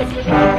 Yes!